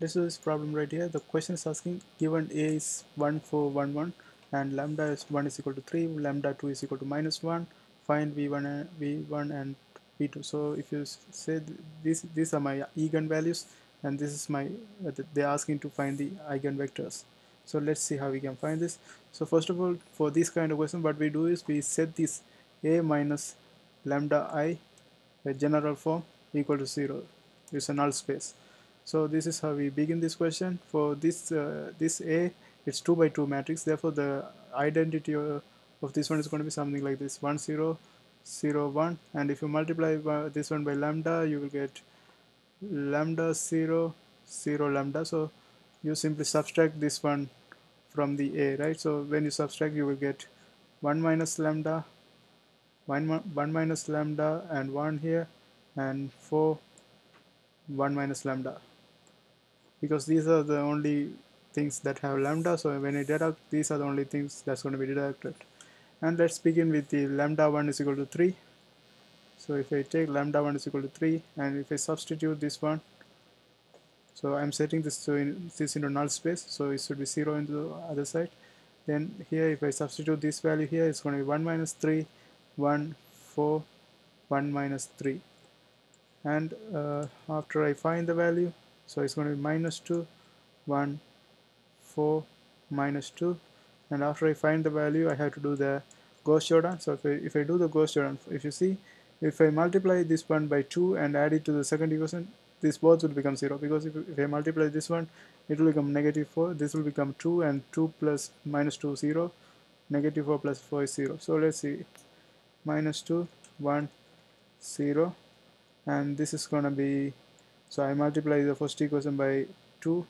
let's do problem right here. The question is asking given a is 1 4 1 1 and lambda is 1 is equal to 3 lambda 2 is equal to minus 1 find v1 and v1 and v2 so if you say these these are my eigenvalues and this is my uh, they're asking to find the eigenvectors. So let's see how we can find this. So first of all for this kind of question what we do is we set this a minus lambda i a general form equal to 0 it's a null space so this is how we begin this question. For this uh, this a it's 2 by 2 matrix. Therefore the identity of this one is going to be something like this. 1 0 0 1 and if you multiply this one by lambda you will get lambda 0 0 lambda. So you simply subtract this one from the a right? So when you subtract you will get 1 minus lambda 1, 1 minus lambda and 1 here and 4 1 minus lambda because these are the only things that have lambda so when I deduct these are the only things that's going to be deducted. And let's begin with the lambda 1 is equal to 3 so if I take lambda 1 is equal to 3 and if I substitute this one so I'm setting this to in, this into null space so it should be 0 into the other side. Then here if I substitute this value here it's going to be 1 minus 3 1 4 1 minus 3 and uh, after I find the value so it's going to be minus 2 1 4 minus 2 and after I find the value I have to do the Gauss Jordan so if I, if I do the Gauss Jordan if you see if I multiply this one by 2 and add it to the second equation this both will become 0 because if, if I multiply this one it will become negative 4 this will become 2 and 2 plus minus 2 0 negative 4 plus 4 is 0 so let's see. Minus 2 1 0 and this is gonna be so I multiply the first equation by 2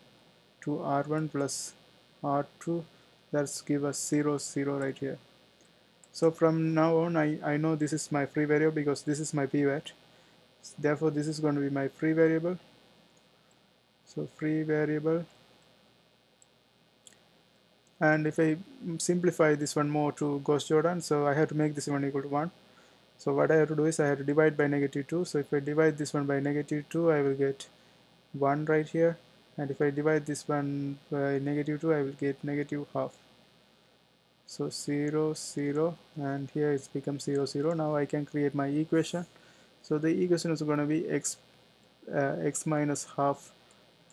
to r1 plus r2 that's give us 0 0 right here. So from now on I, I know this is my free variable because this is my pivot therefore this is going to be my free variable. So free variable. And if I simplify this one more to Gauss Jordan so I have to make this one equal to 1 so what I have to do is I have to divide by negative 2 so if I divide this one by negative 2 I will get 1 right here. And if I divide this one by negative 2 I will get negative half. So 0 0 and here it's become 0 0 now I can create my equation. So the equation is going to be x uh, x minus half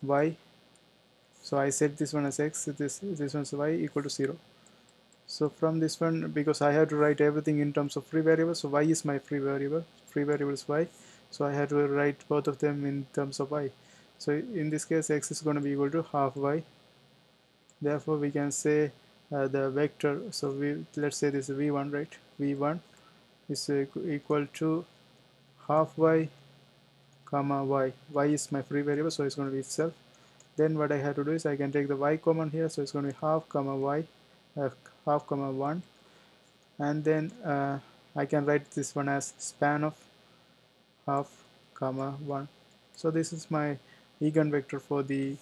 y. So I set this one as x. This this one is y equal to 0 so from this one because I have to write everything in terms of free variables so y is my free variable. Free variable is y. So I have to write both of them in terms of y. So in this case x is going to be equal to half y. Therefore we can say uh, the vector so we let's say this is v1 right? v1 is equal to half y comma y. Y is my free variable so it's going to be itself. Then what I have to do is I can take the y common here so it's going to be half comma y half comma 1 and then uh, I can write this one as span of half comma 1 so this is my eigenvector for the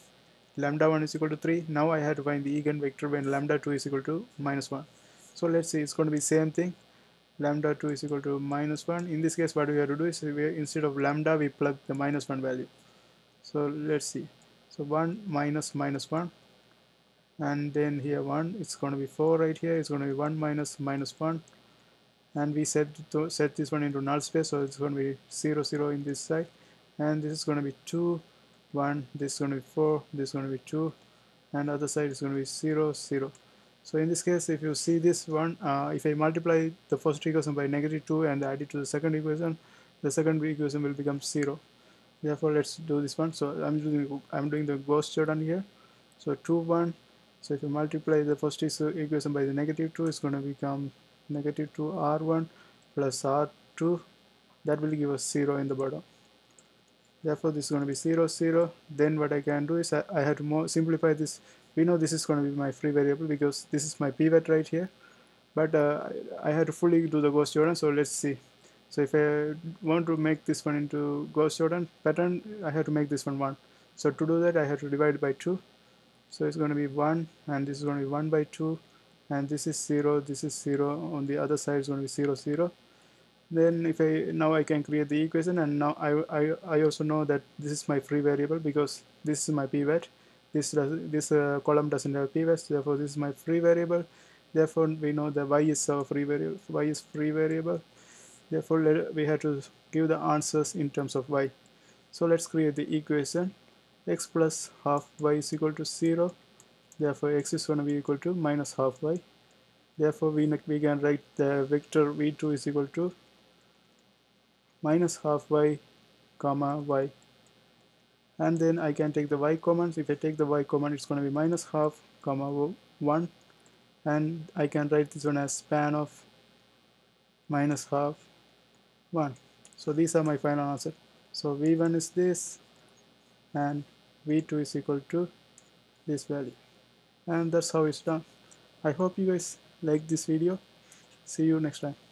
lambda 1 is equal to 3 now I have to find the eigenvector when lambda 2 is equal to minus 1 so let's see it's going to be same thing. Lambda 2 is equal to minus 1 in this case what we have to do is we, instead of lambda we plug the minus 1 value. So let's see. So 1 minus minus 1 and then here 1 it's going to be 4 right here. It's going to be 1 minus minus 1 and we set to set this one into null space so it's going to be 0 0 in this side. And this is going to be 2 1 this is going to be 4 this is going to be 2 and other side is going to be 0 0 so in this case if you see this one uh, if I multiply the first equation by negative 2 and add it to the second equation the second equation will become 0 therefore let's do this one. So I'm doing I'm doing the Gauss Jordan here. So 2 1 so if you multiply the first equation by the negative 2, it's going to become negative 2 r1 plus r2. That will give us 0 in the bottom. Therefore, this is going to be 0, 0. Then what I can do is I, I have to simplify this. We know this is going to be my free variable because this is my pivot right here. But uh, I have to fully do the Gauss Jordan. So let's see. So if I want to make this one into Gauss Jordan pattern, I have to make this one 1. So to do that, I have to divide by 2 so it's going to be 1 and this is going to be 1 by 2 and this is 0 this is 0 on the other side is going to be 0 0 then if I now I can create the equation and now I, I, I also know that this is my free variable because this is my pivot this does, this uh, column doesn't have pivots therefore this is my free variable. Therefore we know that y is our free variable y is free variable. Therefore let, we have to give the answers in terms of y. So let's create the equation x plus half y is equal to 0 therefore x is going to be equal to minus half y. Therefore we, we can write the vector v2 is equal to minus half y comma y. And then I can take the y command if I take the y command it's going to be minus half comma 1 and I can write this one as span of minus half 1 so these are my final answer. So v1 is this and v2 is equal to this value. And that's how it's done. I hope you guys like this video. See you next time